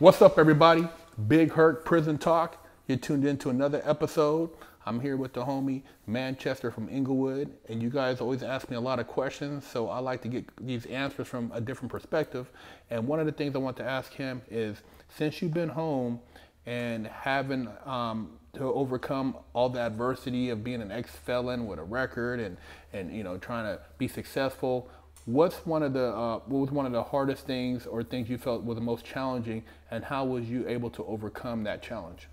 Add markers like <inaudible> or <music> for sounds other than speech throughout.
What's up, everybody? Big Herc Prison Talk. You're tuned in to another episode. I'm here with the homie Mannchester from Inglewood, and you guys always ask me a lot of questions, so I like to get these answers from a different perspective. And one of the things I want to ask him is since you've been home and having um, to overcome all the adversity of being an ex-felon with a record and, and you know trying to be successful, what's one of the uh, what was one of the hardest things or things you felt were the most challenging, and how was you able to overcome that challenge?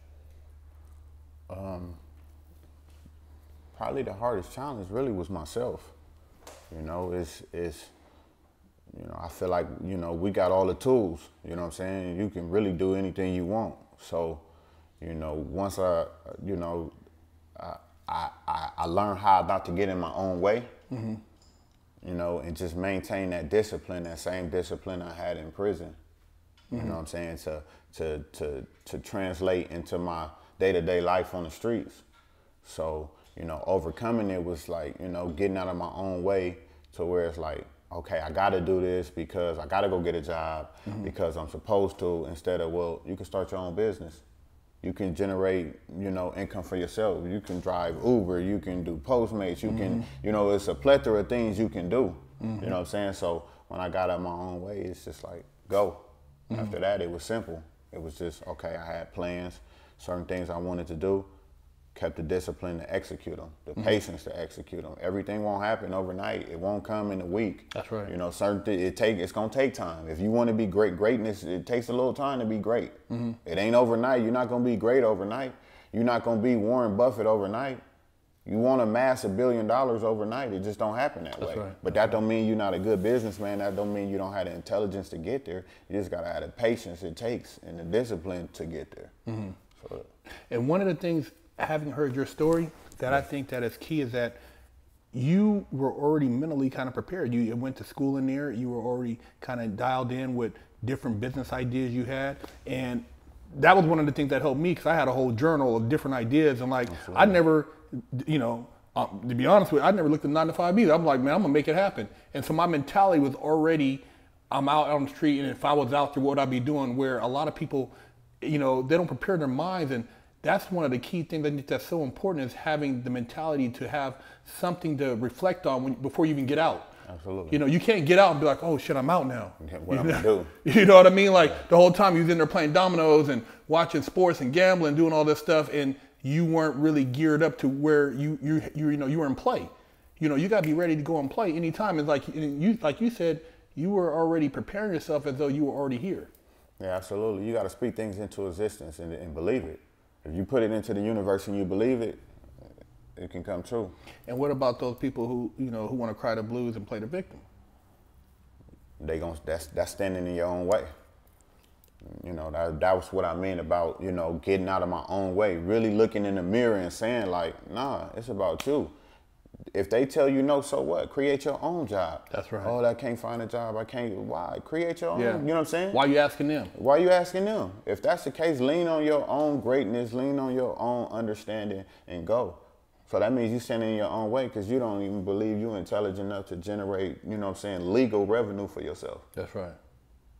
Um, probably the hardest challenge really was myself. You know, it's it's you know, I feel like, you know, we got all the tools, you know what I'm saying? You can really do anything you want. So, you know, once I, you know, I, I, I- I learned how not to get in my own way, you know, and just maintain that discipline, that same discipline I had in prison. You know mm-hmm. what I'm saying? To, to, to, to translate into my day to day life on the streets. So, you know, overcoming it was like, you know, getting out of my own way to where it's like, okay, I gotta do this because I gotta go get a job mm-hmm. because I'm supposed to, instead of, well, you can start your own business. You can generate, you know, income for yourself. You can drive Uber, you can do Postmates, you can, mm-hmm. you know, it's a plethora of things you can do. You mm-hmm. know what I'm saying? So when I got out my own way, it's just like, go. After mm-hmm. that, it was simple. It was just, okay, I had plans, certain things I wanted to do, kept the discipline to execute them, the mm-hmm. patience to execute them. Everything won't happen overnight. It won't come in a week. That's right. You know, certain th- it take it's gonna take time. If you want to be great, greatness it takes a little time to be great. Mm-hmm. It ain't overnight. You're not gonna be great overnight. You're not gonna be Warren Buffett overnight. You want to amass a billion dollars overnight. It just don't happen that way. right. But that don't mean you're not a good businessman. That don't mean you don't have the intelligence to get there. You just gotta have the patience it takes and the discipline to get there. Mm-hmm. So, And one of the things, having heard your story, that I think that is key is that you were already mentally kind of prepared. You went to school in there. You were already kind of dialed in with different business ideas you had, and that was one of the things that helped me because I had a whole journal of different ideas, and like I never, you know. Um, to be honest with you, I never looked at nine to five either. I'm like, man, I'm gonna make it happen. And so my mentality was already, I'm out on the street, and if I was out there, what would I be doing? Where a lot of people, you know, they don't prepare their minds, and that's one of the key things I think that's so important is having the mentality to have something to reflect on when, before you even get out. Absolutely. You know, you can't get out and be like, oh shit, I'm out now. What you I'm know? gonna do. <laughs> You know what I mean? Like the whole time you was in there playing dominoes and watching sports and gambling, doing all this stuff, and you weren't really geared up to where you you you, you know you were in play. You know, you got to be ready to go and play anytime. It's like you like you said, you were already preparing yourself as though you were already here. Yeah, absolutely. You got to speak things into existence and, and believe it. If you put it into the universe and you believe it, it can come true. And what about those people who you know who want to cry the blues and play the victim? They gon' that's that's standing in your own way. You know that that was what I mean about you know getting out of my own way, really looking in the mirror and saying like, nah, it's about you. If they tell you no, so what? Create your own job. That's right. Oh, I can't find a job. I can't. Why? Create your own. Yeah. You know what I'm saying? Why are you asking them? Why are you asking them? If that's the case, lean on your own greatness, lean on your own understanding, and go. So that means you standing in your own way because you don't even believe you're intelligent enough to generate, you know what I'm saying, legal revenue for yourself. That's right.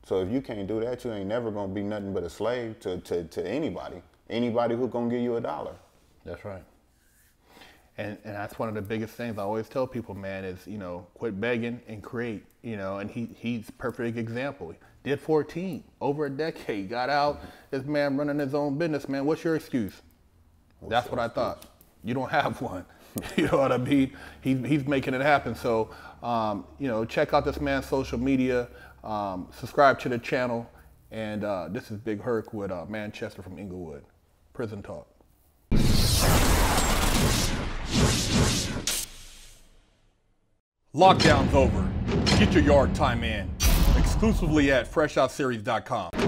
So if you can't do that, you ain't never gonna be nothing but a slave to, to, to anybody. Anybody who gonna give you a dollar. That's right. And and that's one of the biggest things I always tell people, man, is you know quit begging and create. You know, and he he's perfect example. Did 14 over a decade, got out. This man running his own business, man. What's your excuse? that's what I thought. You don't have <laughs> one. you know what I mean? He's he's making it happen. So um, you know, check out this man's social media. Um, subscribe to the channel. And uh, this is Big Herc with uh, Mannchester from Inglewood. Prison Talk. Lockdown's over. Get your yard time in. Exclusively at FreshOutSeries.com.